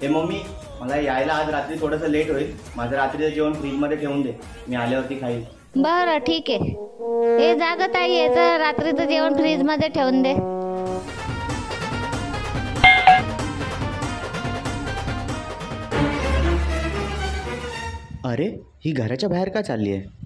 हे मम्मी मला यायला आज रात्री थोडंसं लेट होईल. माझं रात्रीचं जेवण फ्रीजमध्ये ठेवून दे. मी आल्यावरती खाईल. बरं ठीक आहे. हे जाग ताई याचं रात्रीचं जेवण फ्रीजमध्ये ठेवून दे. अरे ही घराच्या बाहेर का चालली आहे